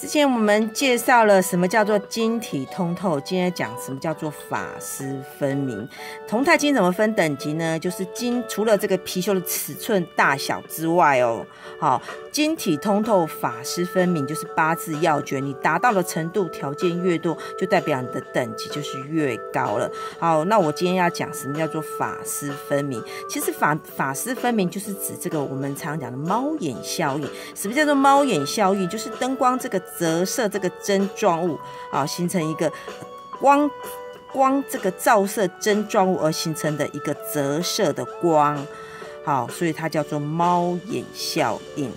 之前我们介绍了什么叫做晶体通透，今天讲什么叫做法丝分明。同钛金怎么分等级呢？就是金除了这个貔貅的尺寸大小之外哦，好，晶体通透、法丝分明就是八字要诀，你达到的程度条件越多，就代表你的等级就是越高了。好，那我今天要讲什么叫做法丝分明？其实法法丝分明就是指这个我们常讲的猫眼效应。什么叫做猫眼效应？就是灯光这个。折射这个针状物啊，形成一个光光这个照射针状物而形成的一个折射的光，好，所以它叫做猫眼效应。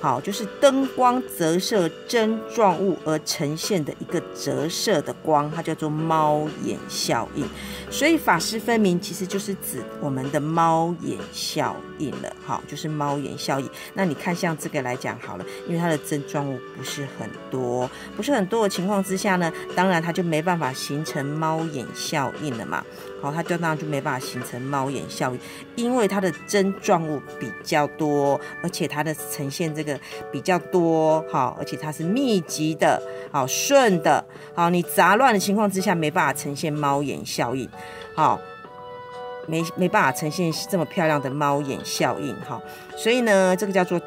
好，就是灯光折射针状物而呈现的一个折射的光，它叫做猫眼效应。所以法师分明其实就是指我们的猫眼效应了。好，就是猫眼效应。那你看像这个来讲好了，因为它的针状物不是很多，不是很多的情况之下呢，当然它就没办法形成猫眼效应了嘛。好，它就当然就没办法形成猫眼效应，因为它的针状物比较多，而且它的呈现这个的比较多，好，而且它是密集的，好顺的，好，你杂乱的情况之下没办法呈现猫眼效应，好，没没办法呈现这么漂亮的猫眼效应，哈，所以呢，这个叫做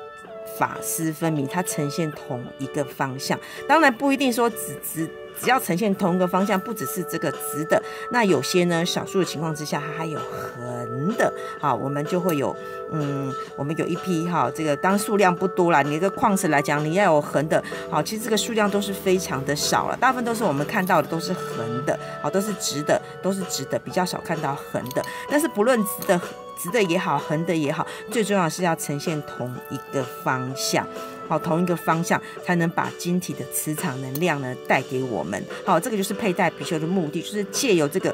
法丝分明，它呈现同一个方向，当然不一定说只只。只要呈现同一个方向，不只是这个直的，那有些呢，少数的情况之下，它还有横的，好，我们就会有，嗯，我们有一批哈，这个当数量不多了，你一个矿石来讲，你要有横的，好，其实这个数量都是非常的少了，大部分都是我们看到的都是横的，好，都是直的，都是直的，比较少看到横的，但是不论直的直的也好，横的也好，最重要是要呈现同一个方向。好，同一个方向才能把晶体的磁场能量呢带给我们。好，这个就是佩戴貔貅的目的，就是借由这个。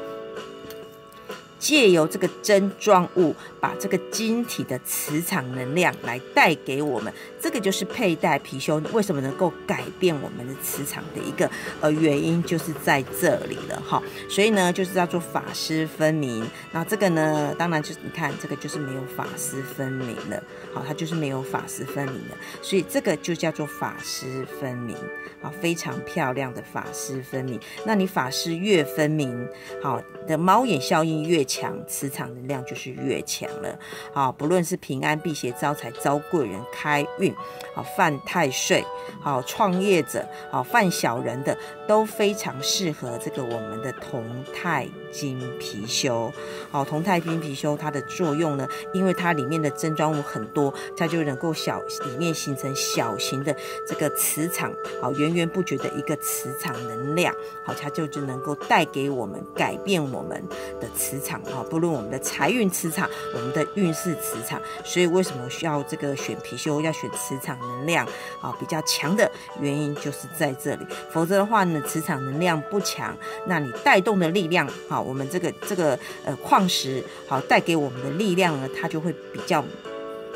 借由这个针状物，把这个晶体的磁场能量来带给我们，这个就是佩戴貔貅为什么能够改变我们的磁场的一个呃原因，就是在这里了哈。所以呢，就是叫做法师分明。那这个呢，当然就是你看这个就是没有法师分明了，好，它就是没有法师分明的，所以这个就叫做法师分明，好，非常漂亮的法师分明。那你法师越分明，好的猫眼效应越。强强磁场能量就是越强了，啊，不论是平安辟邪、招财、招贵人、开运，啊犯太岁，好创业者，好犯小人的，都非常适合这个我们的同泰金貔貅。好，同泰金貔貅它的作用呢，因为它里面的真装物很多，它就能够小里面形成小型的这个磁场，好源源不绝的一个磁场能量，好，它就就能够带给我们改变我们的磁场。啊，不论我们的财运磁场，我们的运势磁场，所以为什么需要这个选貔貅，要选磁场能量啊比较强的原因就是在这里。否则的话呢，磁场能量不强，那你带动的力量，好，我们这个这个呃矿石好带给我们的力量呢，它就会比较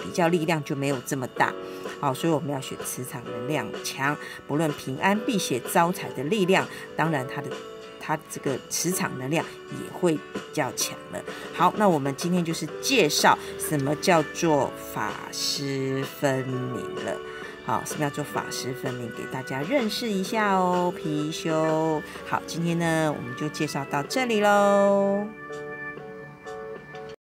比较力量就没有这么大。好，所以我们要选磁场能量强，不论平安辟邪招财的力量，当然它的。它这个磁场能量也会比较强了。好，那我们今天就是介绍什么叫做法师分明了。好，是不是要做法师分明，给大家认识一下哦。貔貅，好，今天呢我们就介绍到这里喽。